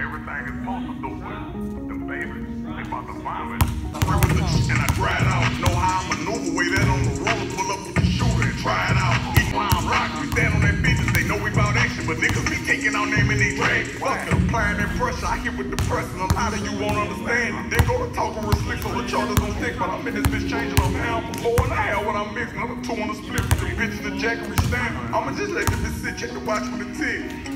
everything is to do with the babies. They about to vomit. And I tried out. Know how I maneuver way that on the roller, pull up with the shooter and try it out. Each round rock, we stand on that business. They know we bout action, but niggas be taking our name and they drag. Fuck it, applying that pressure. I hit with the press and a lot of you won't understand. Then go to talking real slick, so the charges don't stick. But I'm in this bitch changing on pound for four and a half when I'm mixing. I'm two on the split with the bitch in the jacket stand. I'ma just let this bitch sit, check the watch with the tick.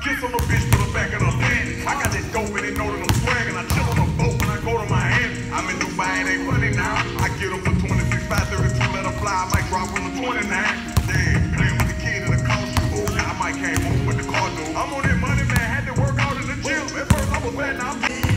Kiss on the bitch to the back of the head. I got that dope and they know that I'm swagging. I chill on the boat when I go to Miami. I'm in Dubai, it ain't funny now. I get them for 26, 532, let her fly. I might drop on the 29. Yeah, play with the kid in the costume. Oh, I might can't with the car door. I'm on that money, man. Had to work out in the gym. At first I was bad, now I'm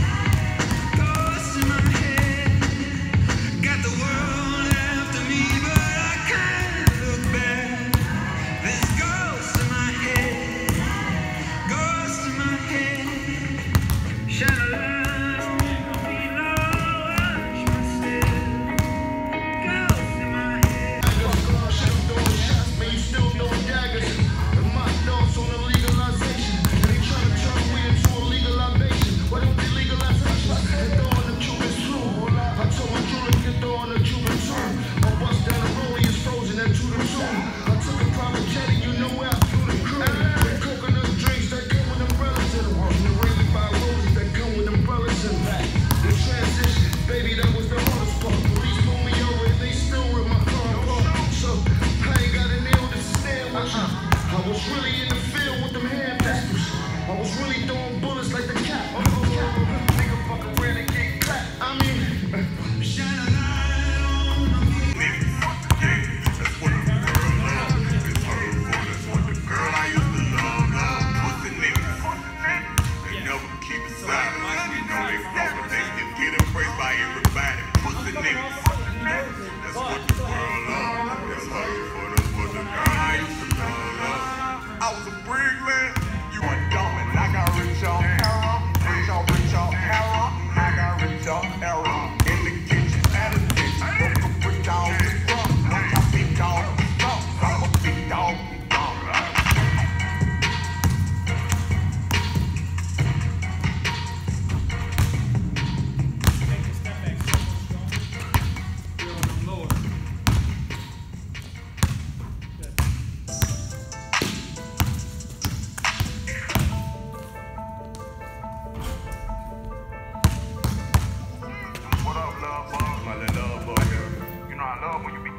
everybody. Pussy niggas. That's what the girl Love when you be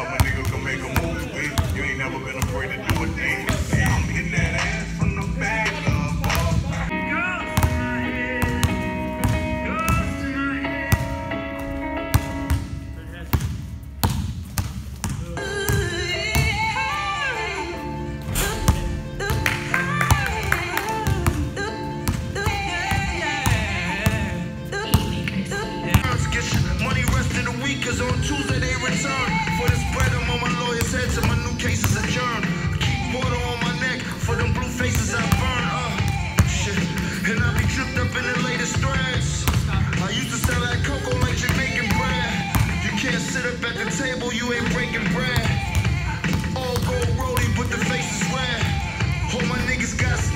You nigga make a. You ain't never been afraid to do a thing. I'm hitting that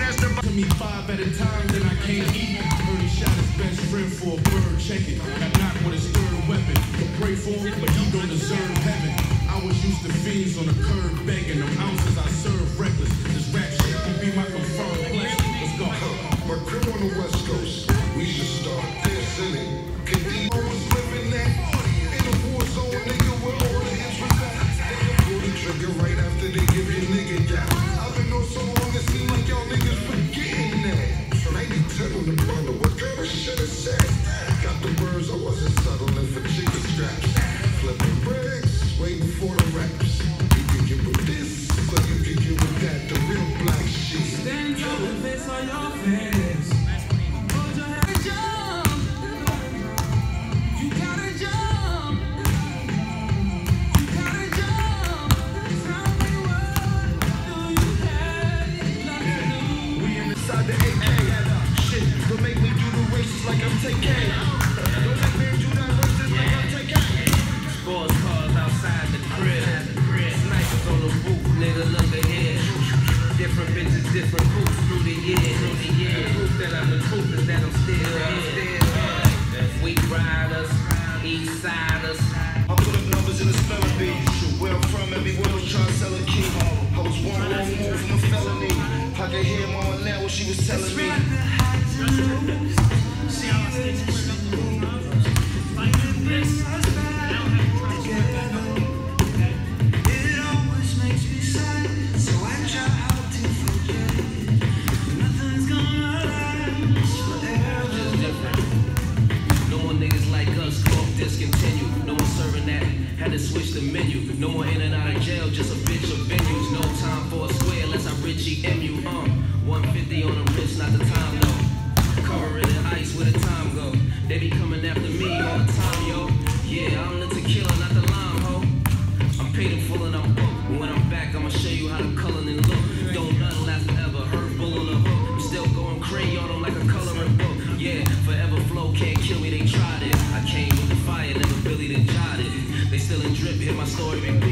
got snatched to me five at a time, then I can't eat. He shot his best friend for a bird. Check it. Got knocked with his third weapon. Pray for him, but he don't deserve heaven. I was used to fiends on the curb begging them ounces I'm still here. We riders, east siders. I put up numbers in the spelling bee. Where I'm from, everywhere was trying to sell a key. I was one wrong move from a felony. I could hear mama now what she was telling me. See, I'm still. soy